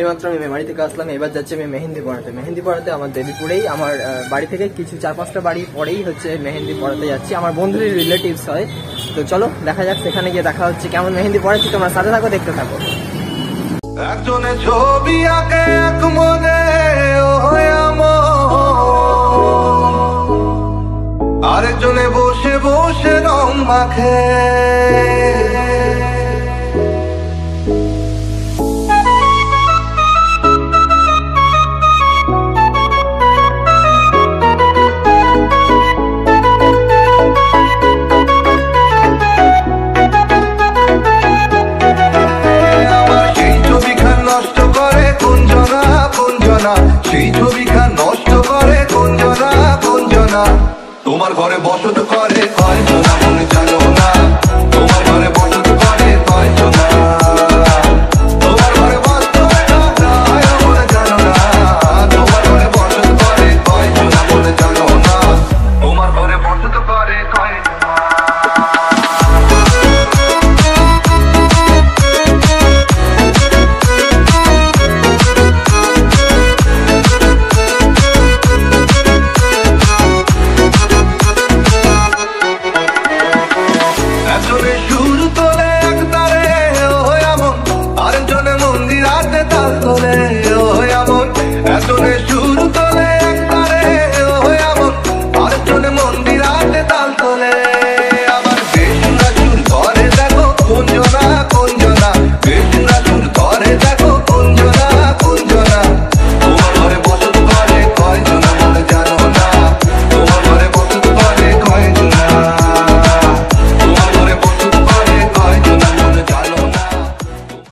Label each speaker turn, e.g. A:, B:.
A: এইমাত্র আমি মেমারি থেকে আসলাম এবার যাচ্ছি আমি মেহেন্দি পড়াতে। মেহেন্দি পড়াতে আমার দেবীপুরেই, আমার বাড়ি থেকে কিছু চার পাঁচটা বাড়ি পরেই হচ্ছে মেহেন্দি পড়াতে যাচ্ছি। আমার বন্ধুর রিলেটিভস হয়। তো চলো, দেখা যাক, সেখানে গিয়ে দেখা হচ্ছে কেমন মেহেন্দি পড়াচ্ছি। তোমরা সাথে থাকো, দেখতে থাকো।
B: একজনে ছবি আঁকে, এক মনে আরেকজনে বসে বসে রং মাখে। সেই ছবিখান নষ্ট করে কুঞ্জনা কুঞ্জনা তোমার ঘরে বসত করে